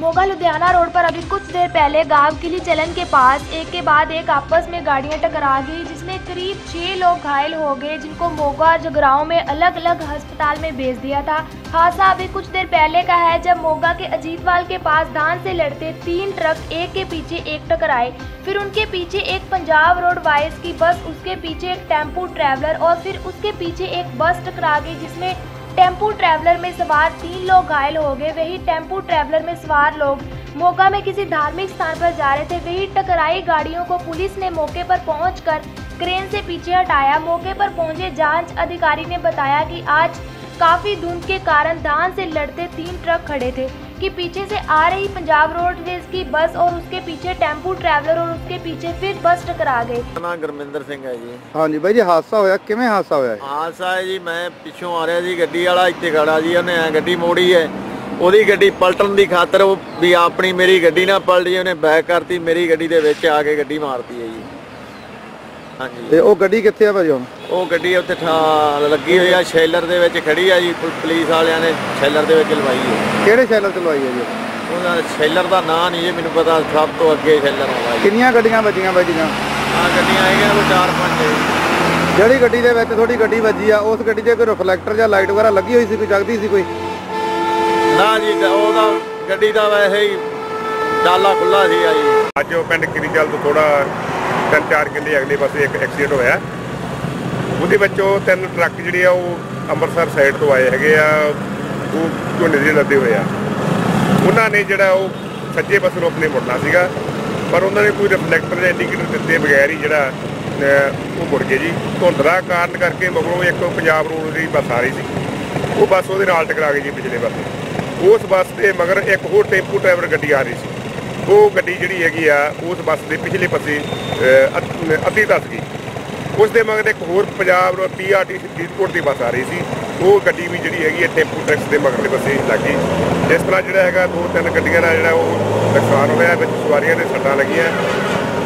Moga, Ludhiana road पर अभी कुछ देर पहले गाँव किली चलन के पास, एक के बाद एक आपस में गाड़ियाँ टकरा गई जिसमें करीब छह लोग घायल हो गए, जिनको मोगा जगराओं में अलग अलग अस्पताल में भेज दिया था। हादसा अभी कुछ देर पहले का है, जब मोगा के अजीतवाल के पास धान से लड़ते तीन ट्रक एक के पीछे एक टकराए। फिर उनके पीछे एक पंजाब रोड वाइज की बस, उसके पीछे एक टेंपू ट्रैवलर और फिर उसके पीछे एक बस टकरा गई, जिसमें टेंपू ट्रैवलर में सवार तीन लोग घायल हो गए। वही टेंपू ट्रैवलर में सवार लोग मोगा में किसी धार्मिक स्थान पर जा रहे थे। वही टकराई गाड़ियों को पुलिस ने मौके पर पहुंचकर क्रेन से पीछे हटाया। मौके पर पहुँचे जाँच अधिकारी ने बताया कि आज काफ़ी धुंध के कारण धान से लड़ते तीन ट्रक खड़े थे। कि पीछे से आ रही पंजाब रोडवेज की बस और उसके पीछे टेम्पू ट्रैवलर और उसके पीछे फिर बस टकरा गए ਮੇਰਾ ਨਾਮ ਗੁਰਮਿੰਦਰ ਸਿੰਘ ਹੈ ਜੀ ਹਾਂਜੀ ਬਾਈ ਜੀ ਹਾਦਸਾ ਹੋਇਆ ਕਿਵੇਂ ਹਾਦਸਾ ਹੋਇਆ ਇਹ? ਆਸਾ ਹੈ ਜੀ ਮੈਂ ਪਿੱਛੋਂ ਆ ਰਿਹਾ ਜੀ ਗੱਡੀ ਵਾਲਾ ਇੱਥੇ ਖੜਾ ਜੀ ਉਹਨੇ ਐ ਗੱਡੀ ਮੋੜੀ ਹੈ ਉਹਦੀ ਗੱਡੀ ਪਲਟਣ ਦੀ ਖਾਤਰ ਉਹ ਵੀ ਆਪਣੀ ਮੇਰੀ ਗੱਡੀ ਨਾ ਪਲਟ ਜੀ ਉਹਨੇ ਬੈਕ ਕਰਤੀ ਮੇਰੀ ਗੱਡੀ ਦੇ ਵਿੱਚ ਆ ਕੇ ਗੱਡੀ ਮਾਰਤੀ ਹੈ ਜੀ ਹਾਂਜੀ ਤੇ ਉਹ ਗੱਡੀ ਕਿੱਥੇ ਆ ਭਾਜੀ ਹੁਣ ਉਹ ਗੱਡੀ ਉੱਥੇ ਠਾ ਲੱਗੀ ਹੋਈ ਆ ਸ਼ੈਲਰ ਦੇ ਵਿੱਚ ਖੜੀ ਆ ਜੀ ਪੁਲਿਸ ਵਾਲਿਆਂ ਨੇ ਸ਼ੈਲਰ ਦੇ ਵਿੱਚ ਲਵਾਈ ਹੈ ਕਿਹੜੇ ਚੈਨਲ ਤੇ ਲਵਾਈ ਹੈ ਜੀ? ਉਹਦਾ ਸ਼ੈਲਰ ਦਾ ਨਾਂ ਨਹੀਂ ਜੀ ਮੈਨੂੰ ਪਤਾ ਸਭ ਤੋਂ ਅੱਗੇ ਸ਼ੈਲਰ ਆਉਂਦਾ ਜੀ। ਕਿੰਨੀਆਂ ਗੱਡੀਆਂ ਵੱਜੀਆਂ ਬਾਈ ਜੀਆਂ ਆ ਗੱਡੀਆਂ ਆਈਆਂ ਕੋਈ ਚਾਰ ਪੰਜ। ਜੀ। ਜਿਹੜੀ ਗੱਡੀ ਦੇ ਵਿੱਚ ਤੁਹਾਡੀ ਗੱਡੀ ਵੱਜੀ ਆ ਉਸ ਗੱਡੀ 'ਚ ਕੋਈ ਰਿਫਲੈਕਟਰ ਜਾਂ ਲਾਈਟ ਵਗੈਰਾ ਲੱਗੀ ਹੋਈ ਸੀ ਕੋਈ ਜਗਦੀ ਸੀ ਕੋਈ? ਨਾ ਜੀ ਉਹਦਾ ਗੱਡੀ ਦਾ ਵੈਸੇ ਹੀ ਡਾਲਾ ਖੁੱਲਾ ਸੀ ਆ ਜੀ। ਅੱਜ ਉਹ ਪਿੰਡ ਕਿਰੀਜਲ ਤੋਂ ਥੋੜਾ ਤਿੰਨ ਚਾਰ ਕਿੱਲੇ ਅਗਲੇ ਪਾਸੇ ਇੱਕ ਐਕਸੀਡੈਂਟ ਹੋਇਆ। ਉਹਦੇ ਵਿੱਚੋਂ ਤਿੰਨ ਟਰੱਕ ਜਿਹੜੇ ਆ, ਉਹ ਅੰਮ੍ਰਿਤਸਰ ਸਾਈਡ ਤੋਂ ਆਏ ਹੈਗੇ ਆ। ਉਹ ਝੋਨੇ ਦੇ ਲੱਦੇ ਹੋਏ ਆ। ਉਹਨਾਂ ਨੇ ਜਿਹੜਾ ਉਹ ਸੱਜੇ ਪਾਸੇ ਨੂੰ ਆਪਣੇ ਮੁੜਨਾ ਸੀਗਾ, ਪਰ ਉਹਨਾਂ ਨੇ ਕੋਈ ਰਿਫਲੈਕਟਰ ਜਾਂ ਇੰਡੀਕੇਟਰ ਦਿੱਤੇ ਬਗੈਰ ਹੀ ਜਿਹੜਾ ਉਹ ਮੁੜ ਗਏ ਜੀ। ਧੁੰਦਰਾ ਕਾਰਨ ਕਰਕੇ ਮਗਰੋਂ ਇੱਕ ਪੰਜਾਬ ਰੋਡ ਦੀ ਬੱਸ ਆ ਰਹੀ ਸੀ। ਉਹ ਬੱਸ ਉਹਦੇ ਨਾਲ ਟਕਰਾ ਗਈ ਜੀ ਪਿਛਲੇ ਪਾਸੇ। ਉਸ ਬੱਸ ਦੇ ਮਗਰ ਇੱਕ ਹੋਰ ਟੈਂਪੂ ਡਰਾਈਵਰ ਗੱਡੀ ਆ ਰਹੀ ਸੀ। ਉਹ ਗੱਡੀ ਜਿਹੜੀ ਹੈਗੀ ਆ, ਉਸ ਬੱਸ ਦੇ ਪਿਛਲੇ ਪਾਸੇ ਅੱਧੀ ਦੱਸ ਗਈ। ਉਸ ਦੇ ਮਗਰ ਇੱਕ ਹੋਰ ਪੰਜਾਬ ਪੀਆਰਟੀਸੀ ਫਰੀਦਕੋਟ ਦੀ ਬੱਸ ਆ ਰਹੀ ਸੀ। ਉਹ ਗੱਡੀ ਵੀ ਜਿਹੜੀ ਹੈਗੀ ਹੈ ਟੈਂਪੂ ਟਰੈਕਸ ਦੇ ਮਗਰਲੇ ਪਾਸੇ ਲੱਗੀ। ਇਸ ਤਰ੍ਹਾਂ ਜਿਹੜਾ ਹੈਗਾ, ਦੋ ਤਿੰਨ ਗੱਡੀਆਂ ਦਾ ਜਿਹੜਾ ਉਹ ਨੁਕਸਾਨ ਹੋਇਆ, ਵਿੱਚ ਸਵਾਰੀਆਂ ਦੇ ਸੱਟਾਂ ਲੱਗੀਆਂ।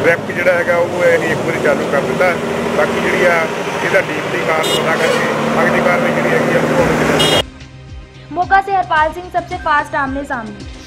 ਟ੍ਰੈਫਿਕ ਜਿਹੜਾ ਹੈਗਾ, ਉਹ ਇਹ ਇੱਕ ਵਾਰੀ ਚਾਲੂ ਕਰ ਦਿੱਤਾ। ਬਾਕੀ ਜਿਹੜੀ ਆ, ਇਹਦਾ ਡੀਪਲੀ ਕਾਰਨ ਪਤਾ ਕਰਕੇ ਅਗਲੀ ਕਾਰਵਾਈ ਜਿਹੜੀ ਹੈਗੀ ਆ, ਉਹ ਮੋਗਾ ਸੇ ਹਰਪਾਲ ਸਿੰਘ, ਸਭ ਤੋਂ ਫਾਸਟ ਆਮਨੇ ਸਾਹਮਣੇ।